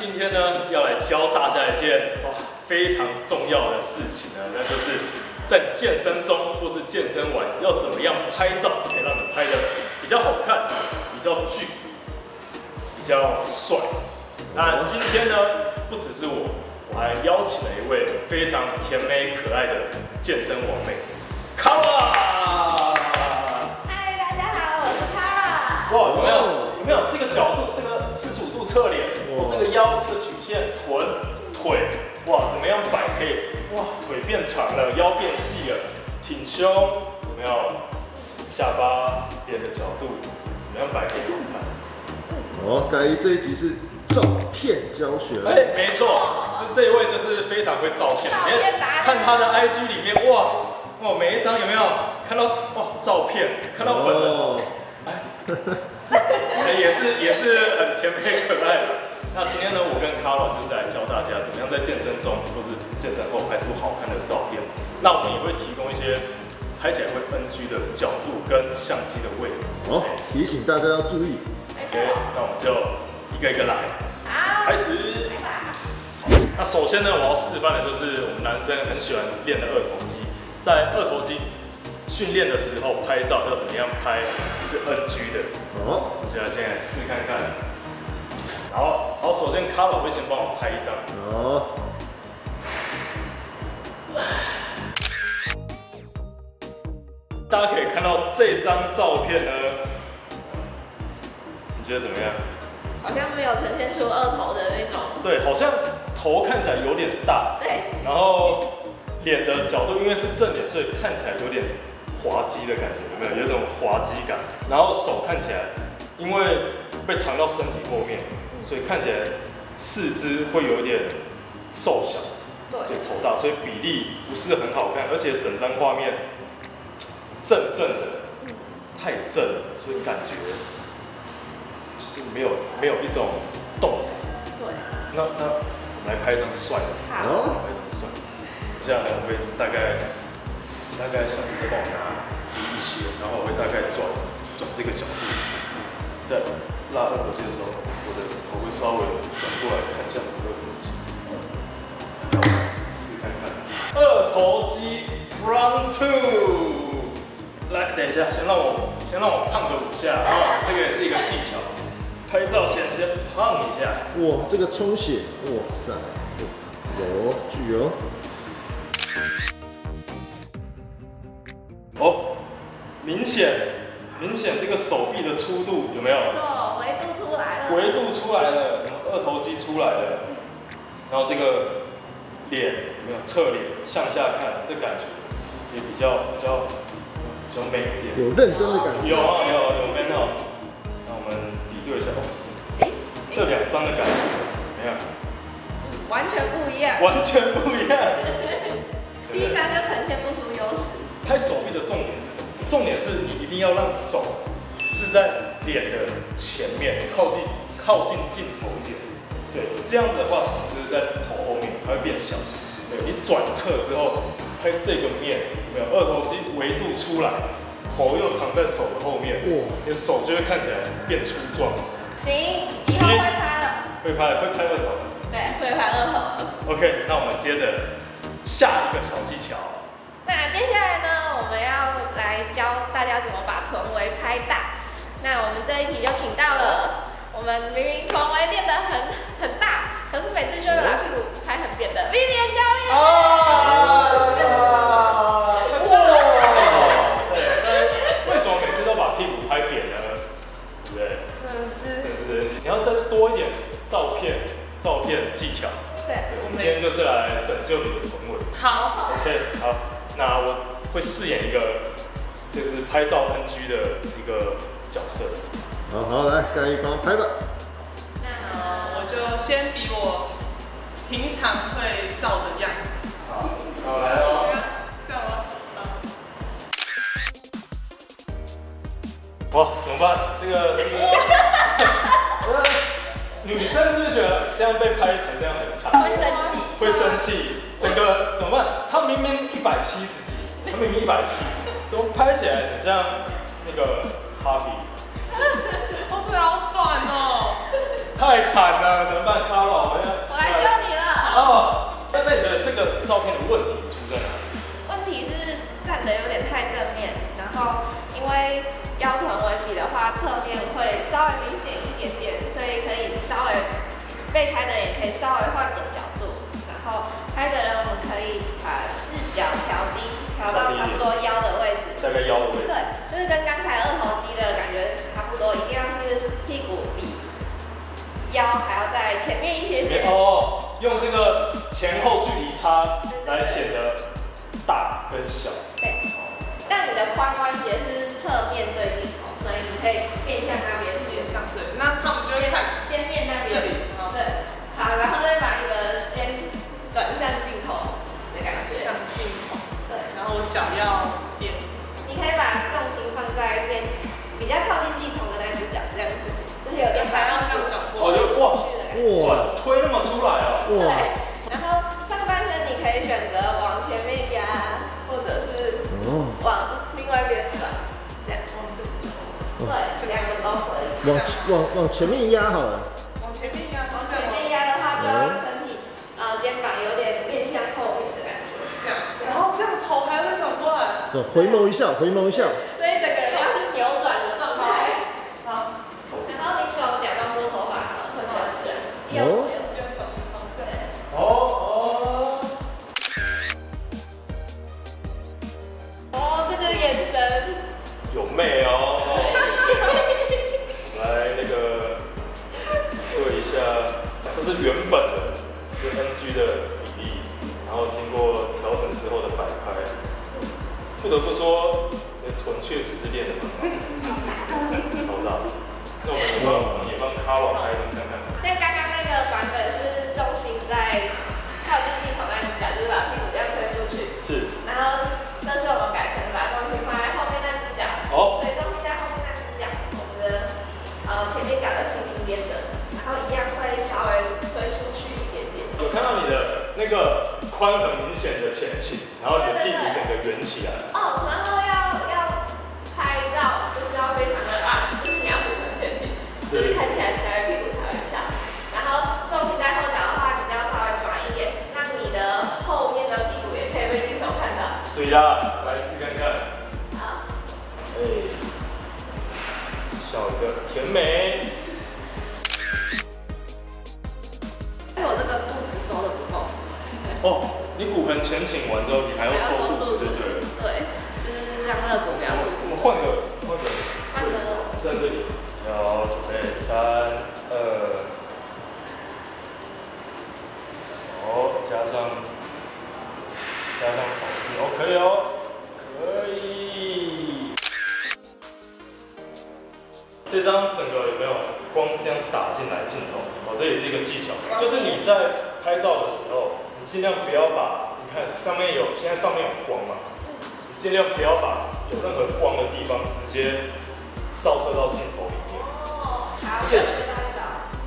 今天呢要来教大家一件哇非常重要的事情呢，那就是在健身中或是健身完要怎么样拍照，可以让你拍的比较好看、比较巨、比较帅。那今天呢，不只是我，我还邀请了一位非常甜美可爱的健身王妹，Kara。嗨，大家好，我是 Kara。哇，有没有有没有这个角度，侧脸，我这个腰这个曲线，臀腿，哇，怎么样摆可以？哇，腿变长了，腰变细了，挺胸，有没有？下巴脸的角度，怎么样摆可以好看？哦，盖伊这一集是照片教学。哎，没错，这这一位就是非常会照片，看他的 IG 里面，哇哇，每一张有没有看到哇照片，看到本人。也是也是很甜美可爱的。那今天呢，我跟 Carla 就是来教大家怎么样在健身中或是健身后拍出好看的照片。那我们也会提供一些拍起来会 NG 的角度跟相机的位置。好，提醒大家要注意。OK，那我们就一个一个来，好，开始。那首先呢，我要示范的就是我们男生很喜欢练的二头肌，在二头肌训练的时候拍照要怎么样拍是 NG 的。哦，我们就来先来试看看。好，好，首先 Carla 会先帮我拍一张。哦，大家可以看到这张照片呢，你觉得怎么样？好像没有呈现出二头的那种。对，好像头看起来有点大，对，然后脸的角度因为是正脸，所以看起来有点滑稽的感觉，有没有？有一种滑稽感。然后手看起来，因为被藏到身体后面，所以看起来四肢会有一点瘦小，所以对，头大，所以比例不是很好看，而且整张画面正正的，嗯，太正了，所以感觉就是没有没有一种动感。对，那那我们来拍一张帅的，好，好，拍一张帅的。我现在我会大概大概相机再帮我拿离一些，然后我会大概转转这个角度，在拉二头肌的时候，我的头会稍微转过来看向二头肌。试看看二头肌 round two。来，等一下，先让我先让我胖个五下啊，这个也是一个技巧。拍照前先胖一下。哇，这个充血，哇塞，有具有。明显明显这个手臂的粗度有没有没？错，维度出来了。维度出来了，然后二头肌出来了，然后这个脸有没有侧脸向下看，这感觉也比较比较比较 man 一点。有认真的感觉。有啊有有 man 哦。那我们比对一下，哦，哎，这两张的感觉怎么样？完全不一样。完全不一样。第一张就呈现不出优势。拍手臂的重点是什么？重点是你一定要让手是在脸的前面，靠近靠近镜头一点。对，这样子的话，手就是在头后面，它会变小。对，你转侧之后拍这个面，有没有二头肌维度出来，头又藏在手的后面，哇，你的手就会看起来变粗壮。行，以后会拍了。会拍会拍二头。对，会拍二头。OK，那我们接着下一个小技巧。那接下来呢，我们要来教大家怎么把臀围拍大。那我们这一题就请到了我们明明臀围练得很很大，可是每次就会把屁股拍很扁的 Vivian 教练。哦！哇！对，那为什么每次都把屁股拍扁呢？对不对？真的是，就是你要再多一点照片，照片技巧。对，我们今天就是来拯救你的臀围。好，OK，好，那我会饰演一个就是拍照 NG 的一个角色。好好来，盖一帮我拍吧。那呃，我就先比我平常会照的样子。好，好来哦。这样吗？哇，怎么办？这个是怎么拍起来很像那个哈比？我腿好短哦！太惨了，怎么办，Carlo？我来救你了。哦，那那你的这个照片的问题出在哪？问题是站的有点太正面，然后因为腰臀围比的话，侧面会稍微明显一点点，所以可以稍微被拍的人也可以稍微换个角度，然后拍的人我们可以把视角。调到差不多腰的位置。大概腰的位置对，，就是跟刚才二头肌的感觉差不多，一定要是屁股比腰还要在前面一些些。哦，用这个前后距离差来显得大跟小。对，但你的髋关节是侧面对镜头，所以你可以面向那边去面。向这里，那他们就会看先面那边这里，啊对，好，然后再把你的肩转向对，然后我脚要点，你可以把重心放在面比较靠近镜头的那只脚，这样子，就是有点还要这样转哦，过去的感觉。推那么出来哦。对，，然后上半身你可以选择往前面压，或者是哦，往另外一边转，这样。对，两个都可以。往往往前面压好了，往前面压，往前面压的话，就让身体呃肩膀有点面向后面的感觉，这样，然后这样头还要再转过来。哦回眸一笑，回眸一笑，我们也帮卡瓦拍一张看刚刚那个版本是重心在靠近镜头那只脚，就是把屁股这样推出去。是，然后这次我们改成把重心放在后面那只脚，哦所以重心在后面那只脚，我们的呃前面脚要轻轻踮着，然后一样会稍微推出去一点点。我看到你的那个髋很明显的前倾，然后你的屁股整个圆起来。你骨盆前倾完之后，你还要收肚现在上面有光嘛，你尽量不要把有任何光的地方直接照射到镜头里面。哦，好，而且。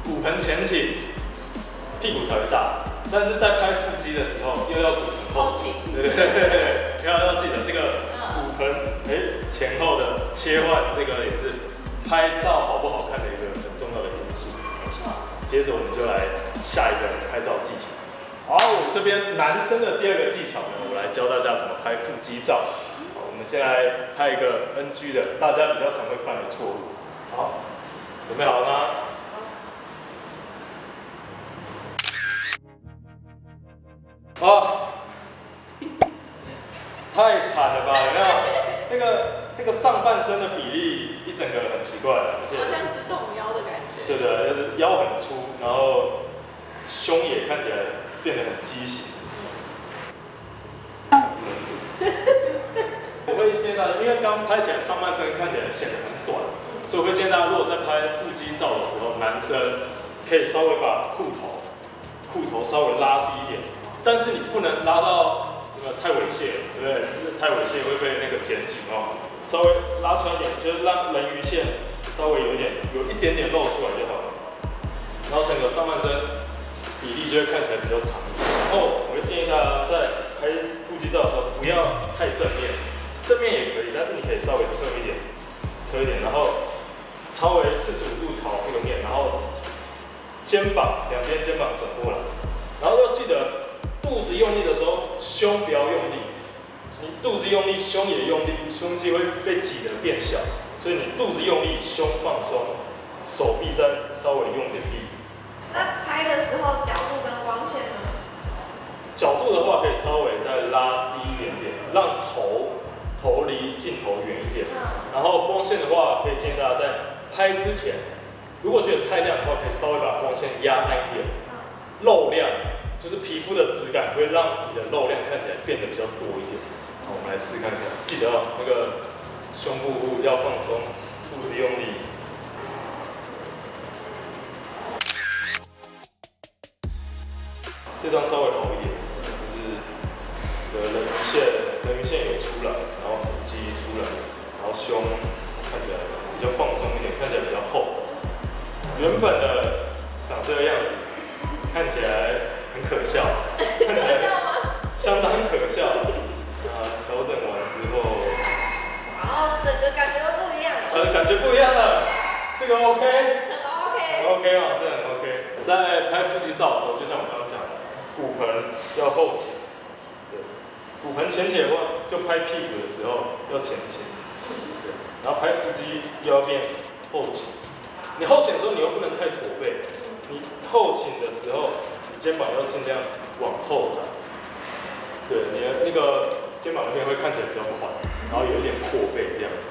骨盆前倾，屁股才会大，但是在拍腹肌的时候又要骨盆后倾。对对对，要要记得这个骨盆哎前后的切换，这个也是拍照好不好看的一个很重要的因素。没错。接着我们就来下一个拍照技巧。好，我这边男生的第二个技巧呢，我来教大家怎么拍腹肌照。好，我们先来拍一个 NG 的，大家比较常会犯的错误。好，准备好了吗？啊，太惨了吧？有没有？这个这个上半身的比例一整个很奇怪，而且好像只动腰的感觉。对对，就是腰很粗，然后胸也看起来变得很畸形。我会建议大家，因为刚拍起来上半身看起来显得很短，所以我会建议大家，如果在拍腹肌照的时候，男生可以稍微把裤头裤头稍微拉低一点，但是你不能拉到呃太猥亵，对不对？太猥亵会被那个检举哦。稍微拉出来一点，就是让人鱼线稍微有一点有一点点露出来就好了。然后整个上半身比例就会看起来比较长。然后我会建议大家在拍腹肌照的时候不要太正面，正面也可以，但是你可以稍微侧一点，侧一点，然后稍微四十五度朝这个面，然后肩膀两边肩膀转过来，然后要记得肚子用力的时候，胸不要用力。你肚子用力，胸也用力，胸肌会被挤得变小，所以你肚子用力，胸放松，手臂再稍微用点力。那拍的时候角度跟光线呢？角度的话，可以稍微再拉低一点点，让头头离镜头远一点。嗯，然后光线的话，可以建议大家在拍之前，如果觉得太亮的话，可以稍微把光线压暗一点，嗯漏亮就是皮肤的质感会让你的肉量看起来变得比较多一点。好，我们来试看看，记得哦，那个胸部要放松，肚子用力。这张稍微好一点，就是的人鱼线，人鱼线有出来，然后腹肌出来，然后胸看起来比较放松一点，看起来比较厚。原本的长这个样子，看起来很可笑，看起来？相当可笑。啊，调整完之后，然后整个感觉都不一样了，呃，感觉不一样了。这个 OK，很很 OK。OK 啊，这很 OK。在拍腹肌照的时候，就像我刚刚讲的，骨盆要后倾，对，骨盆前倾的话，就拍屁股的时候要前倾，对，然后拍腹肌又要变后倾。你后倾的时候，你又不能太驼背，你后倾的时候，你肩膀要尽量往后展，对，你的那个肩膀那边会看起来比较宽，然后有一点阔背这样子。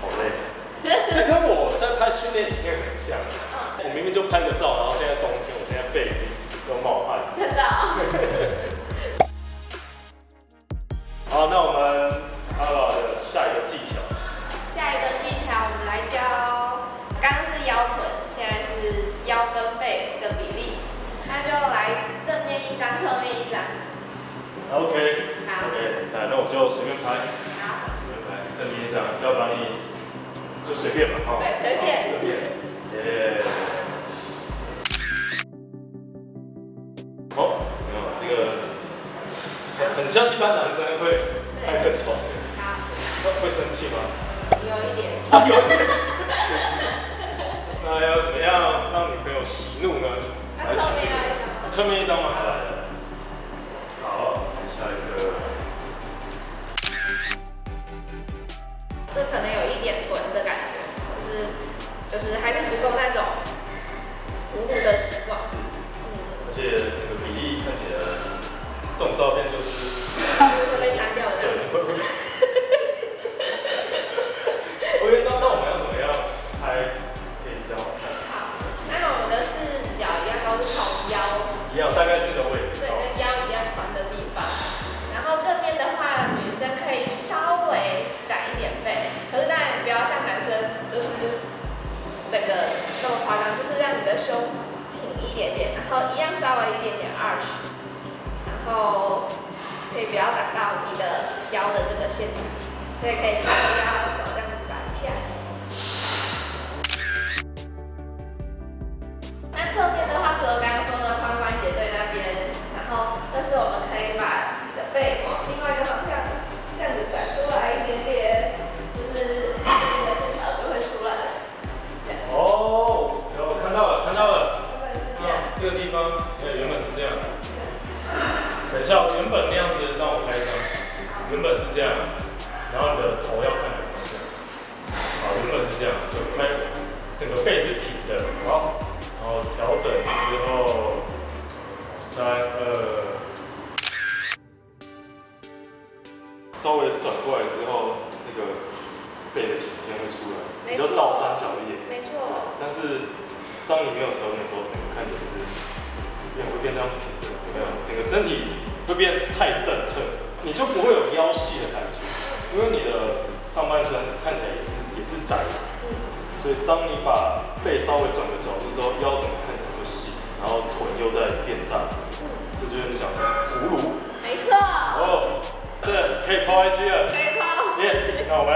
好累，这跟我在拍训练影片很像。我明明就拍个照，然后现在好下一个。这可能有一点臀的感觉，就是就是还是不够那种鼓鼓的形状。嗯，而且这个比例看起来，这种照片就是就 是会被删掉后一样稍微一点点 arch，然后可以不要挡到你的腰的这个线对，可以叉着腰，稍微转过来之后，那个背的曲线会出来，比较倒三角一点。没错，但是当你没有调整的时候，整个看起来是变会变这样平的，有没有？整个身体会变太正侧，你就不会有腰细的感觉，因为你的上半身看起来也是也是窄。的，嗯，所以当你把背稍微转个角度之后，腰整个看起来就细，然后臀又在变大，这就是你讲的葫芦可以抛 IG 了。可以抛。耶那我们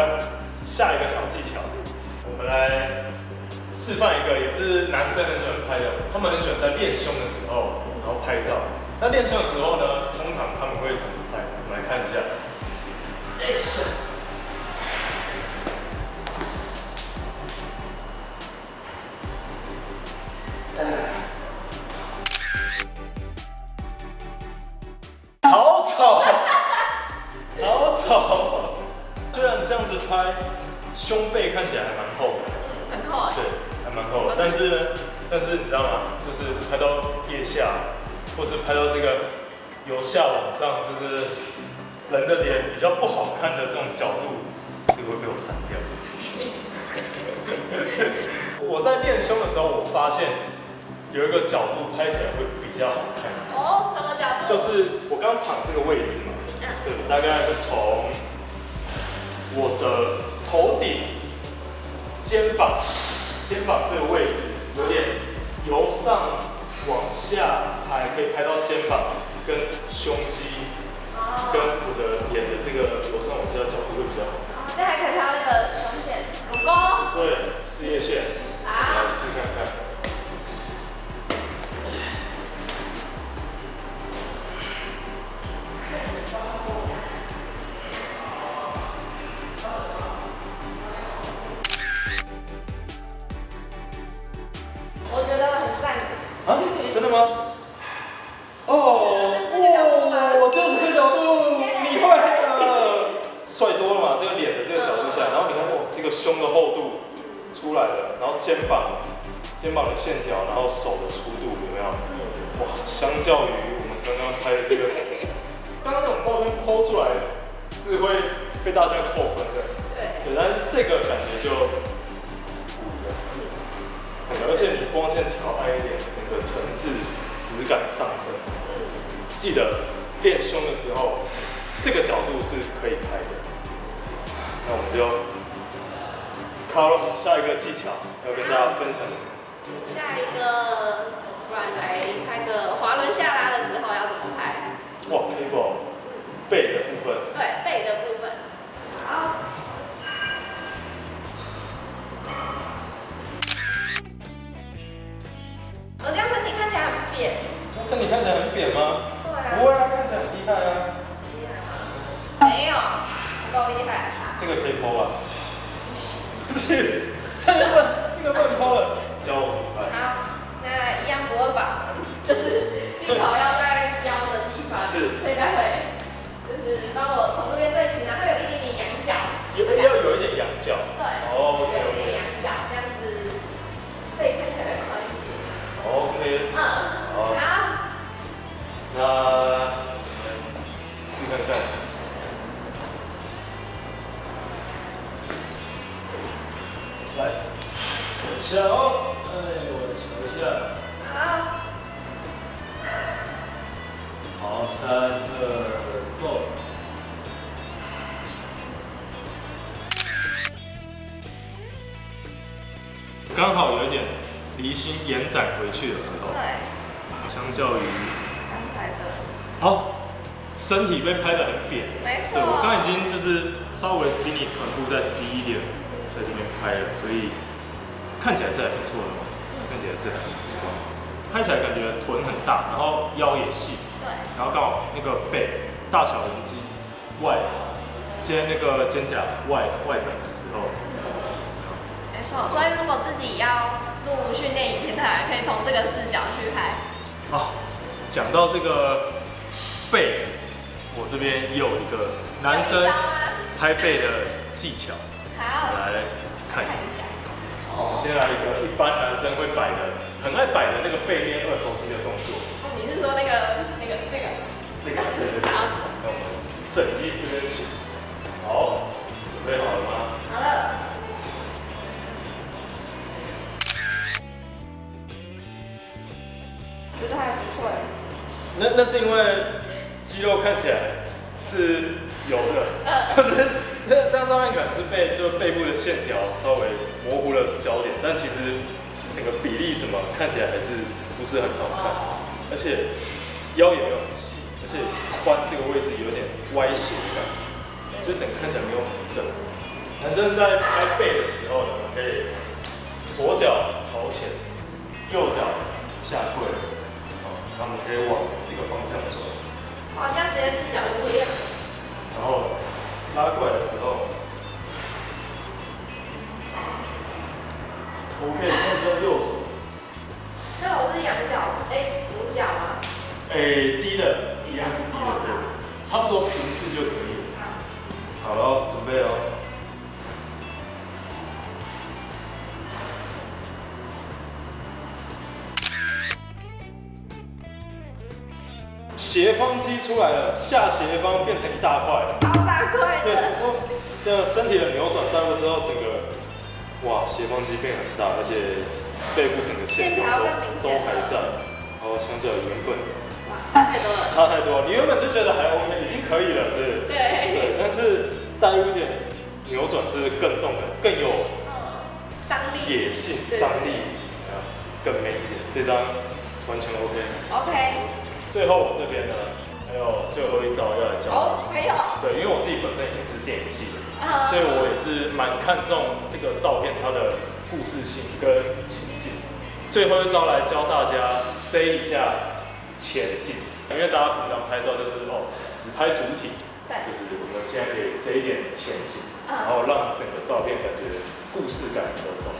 下一个小技巧，我们来示范一个，也是男生很喜欢拍的，他们很喜欢在练胸的时候，然后拍照。那练胸的时候呢，通常他们会怎么拍？我们来看一下。Action！肩膀、肩膀这个位置，有点由上往下拍，可以拍到肩膀跟胸肌，哦，跟我的脸的这个由上往下的角度会比较好。哦，这还可以拍到那个胸线、乳沟。对，事业线，啊来试试看。吗？哦，就这个角度吗哦就这个角度，你会了，帅多了嘛？这个脸的这个角度下来，然后你看哇，这个胸的厚度出来了，然后肩膀，肩膀的线条，然后手的粗度有没有？哇，相较于我们刚刚拍的这个，刚刚那种照片剖出来是会被大家扣分的。对，对，但是这个感觉就不一样，整个，而且你光线调暗一点，整个层次质感上升。记得练胸的时候，这个角度是可以拍的。那我们就靠了下一个技巧，要跟大家分享什么？下一个，不然来拍个滑轮下拉的时候要怎么拍？哇，cable 背的部分，对，背的部分。好。我这样身体看起来很扁。那身体看起来很扁吗？对啊。不会啊，看起来很厉害啊。厉害吗？没有，不够厉害。这个可以剖吧？不是，这个不，这个不能剖了。教我怎么办？好，那一样不二法，就是镜头要在腰的地方，是所以待会就是帮我从这边对齐，然后有一点点仰角，有要有那我们试看看。来，等一下哦，哎，我来瞧一下。好，好，三二，Go。刚好有一点离心延展回去的时候，对，相较于好，身体被拍得很扁。没错。对我刚刚已经就是稍微比你臀部再低一点，在这边拍了，所以看起来是还不错的嘛，看起来是还不错。拍起来感觉臀很大，然后腰也细，对，然后刚好那个背大小人肌外肩那个肩胛外外展的时候，没错。所以如果自己要录训练影片的话，可以从这个视角去拍。好，讲到这个背，我这边也有一个男生？拍背的技巧，好，来看一下。看一下。好，我先来一个一般男生会摆的，很爱摆的那个背面二头肌的动作。哦，你是说那个那个这个？这个，对对对。好那我们审肌这边起。好，准备好了吗？好了。觉得还不错哎。那那是因为肌肉看起来是有的，嗯就是那这张照片可能是背就背部的线条稍微模糊了焦点，但其实整个比例什么看起来还是不是很好看，而且腰也没有很细，而且髋这个位置有点歪斜的感觉，就整个看起来没有很正。男生在拍背的时候呢，可以左脚朝前，右脚下跪，哦，他们可以往这个方向走，好像直接视角就不一样。然后拉过来的时候，我可以看一下右手，那我是仰角，哎，俯角吗？哎，低的，一样是低的，对，差不多平视就可以了。好了，准备哦。斜方肌出来了，下斜方变成一大块，超大块对，的，然后这样身体的扭转带入之后，整个哇斜方肌变很大，而且背部整个线条都都还在，然后相较于原本哇，差太多了。差太多，你原本就觉得还 OK，已经可以了？对，对，但是带入一点扭转是更动人，更有嗯，张力。野性、张力，啊，更美一点。这张完全 OK。最后我这边呢，还有最后一招要来教大哦，家。还有，对，因为我自己本身以前是电影系的，啊所以我也是蛮看重这个照片它的故事性跟情境。最后一招来教大家塞一下前景，因为大家平常拍照就是哦只拍主体，对，就是我们现在可以塞一点前景，啊然后让整个照片感觉故事感比较重。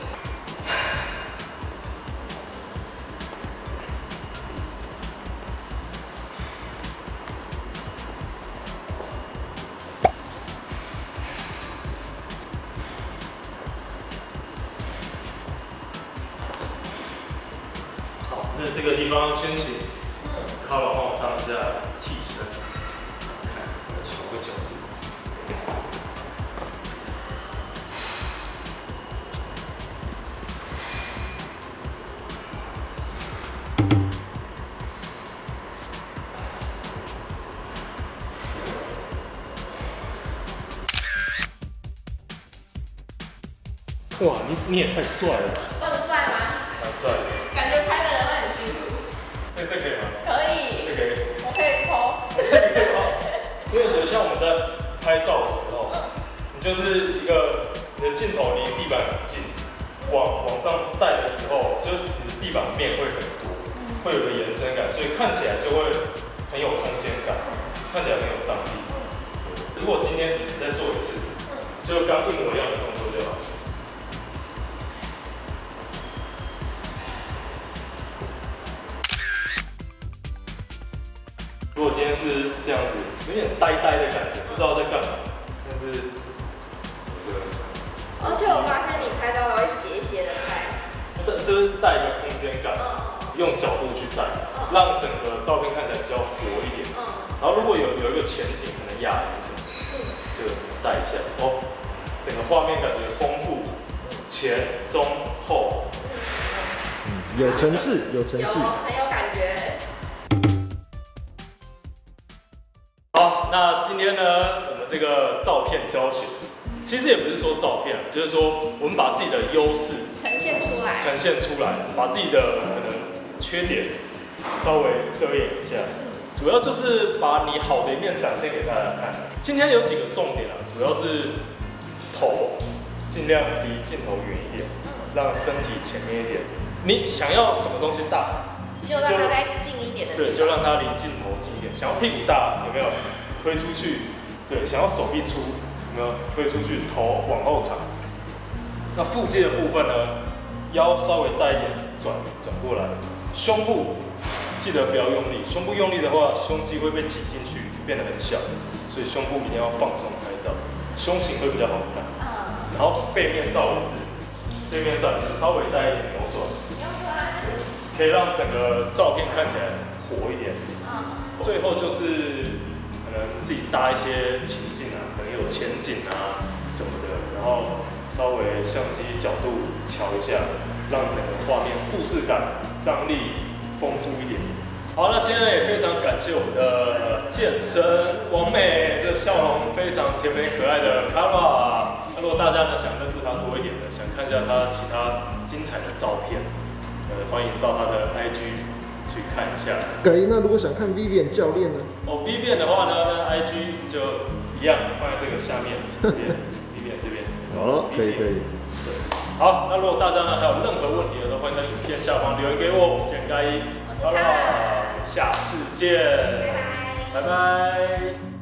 你你也太帅了吧，我很帅吗？蛮帅。感觉拍的人会很辛苦。这这可以吗？可以这以，可以。我可以剖。这可以吗？因为我觉得像我们在拍照的时候，你就是一个你的镜头离地板很近，往往上带的时候，就是你的地板面会很多，会有个延伸感，所以看起来就会很有空间感，看起来很有张力。如果今天你再做一次，就刚一模一样用角度去带，让整个照片看起来比较活一点。嗯然后如果有有一个前景，可能哑铃什么，嗯就带一下哦，整个画面感觉丰富，前中后，嗯，有层次，有层有次。很有感觉。好，那今天呢，我们这个照片教学，其实也不是说照片，就是说我们把自己的优势呈现出来。呈现出来，把自己的缺点稍微遮掩一下，主要就是把你好的一面展现给大家看。今天有几个重点啊，主要是头尽量离镜头远一点，让身体前面一点。你想要什么东西大，就让它再近一点的对，方。就让它离镜头近一点。想要屁股大，有没有？推出去，对，想要手臂粗，有没有？推出去，头往后长。那腹肌的部分呢？腰稍微带一点转转过来，胸部记得不要用力，胸部用力的话，胸肌会被挤进去，变得很小，所以胸部一定要放松拍照，胸型会比较好看。嗯，然后背面照也是，背面照也是稍微带一点扭转，扭转。可以让整个照片看起来活一点。嗯，最后就是可能自己搭一些情境啊，可能有前景啊什么的，然后稍微相机角度调一下，让整个画面故事感、张力丰富一点。好，那今天呢也非常感谢我们的健身王美，这笑容非常甜美可爱的 Kara。那如果大家呢想认识她多一点的，想看一下她其他精彩的照片，呃，欢迎到她的 IG 去看一下。给那如果想看 Vivian 教练呢？哦，Vivian 的话呢，那 IG 就一样放在这个下面这边，B 变这边。好，可以可以。对，好，那如果大家呢还有任何问题的，都欢迎在影片下方留言给我。我是简嘉一，我是 Kara 下次见，拜拜。拜拜